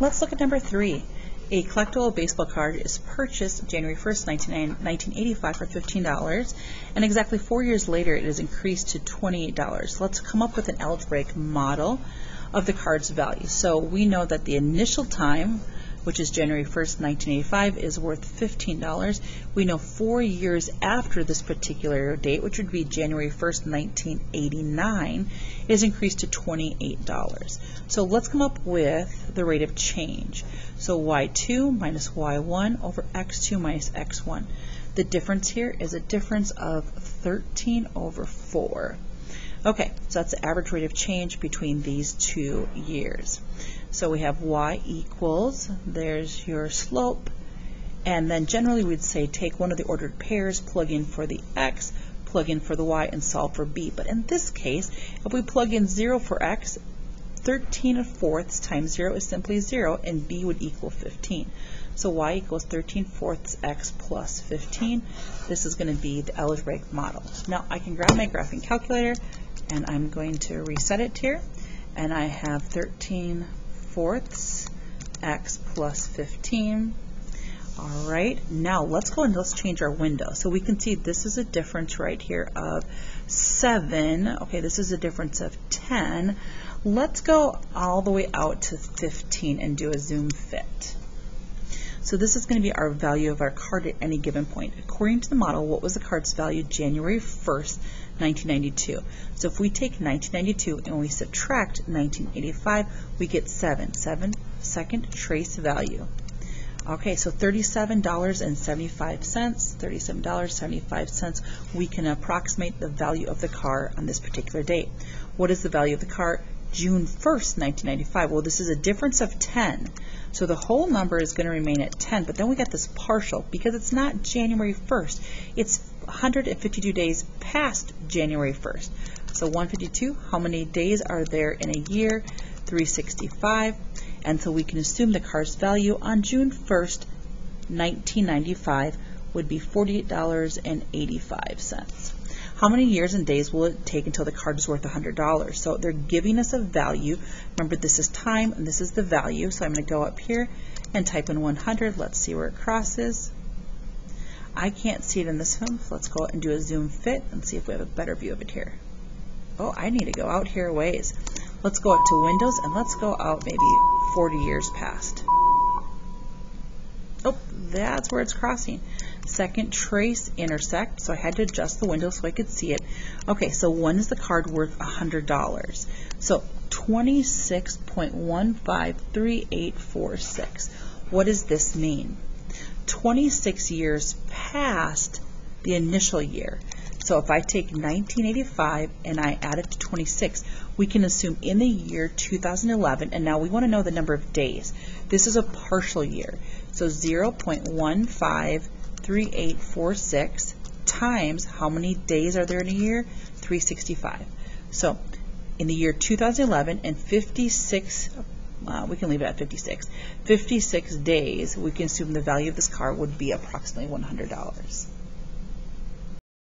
Let's look at number three. A collectible baseball card is purchased January 1st, 1985 for $15, and exactly four years later it is increased to $28. Let's come up with an algebraic model of the card's value. So we know that the initial time which is January 1st, 1985, is worth $15. We know four years after this particular date, which would be January 1st, 1989, is increased to $28. So let's come up with the rate of change. So y2 minus y1 over x2 minus x1. The difference here is a difference of 13 over 4. Okay, so that's the average rate of change between these two years. So we have y equals, there's your slope, and then generally we'd say take one of the ordered pairs, plug in for the x, plug in for the y, and solve for b. But in this case, if we plug in 0 for x, 13 fourths times 0 is simply 0, and b would equal 15. So y equals 13 fourths x plus 15. This is going to be the algebraic model. Now I can grab my graphing calculator, and I'm going to reset it here. And I have 13 fourths x plus 15 all right now let's go and let's change our window. So we can see this is a difference right here of 7 okay this is a difference of 10 let's go all the way out to 15 and do a zoom fit. So this is going to be our value of our card at any given point. According to the model, what was the card's value January 1st, 1992? So if we take 1992 and we subtract 1985, we get 7. 7 second trace value. Okay, so $37.75, $37.75, we can approximate the value of the car on this particular date. What is the value of the car? June 1st, 1995. Well, this is a difference of 10. So the whole number is going to remain at 10, but then we got this partial because it's not January 1st. It's 152 days past January 1st. So 152, how many days are there in a year? 365. And so we can assume the car's value on June 1st, 1995 would be $48.85. How many years and days will it take until the card is worth $100? So they're giving us a value. Remember, this is time and this is the value. So I'm going to go up here and type in 100. Let's see where it crosses. I can't see it in this film, so let's go and do a zoom fit and see if we have a better view of it here. Oh, I need to go out here a ways. Let's go up to Windows and let's go out maybe 40 years past. Oh, that's where it's crossing second trace intersect, so I had to adjust the window so I could see it. Okay, so when is the card worth $100? So 26.153846. What does this mean? 26 years past the initial year. So if I take 1985 and I add it to 26, we can assume in the year 2011, and now we want to know the number of days. This is a partial year. So 0.15 3846 times how many days are there in a year? 365. So in the year 2011 and 56, uh, we can leave it at 56, 56 days, we can assume the value of this car would be approximately $100.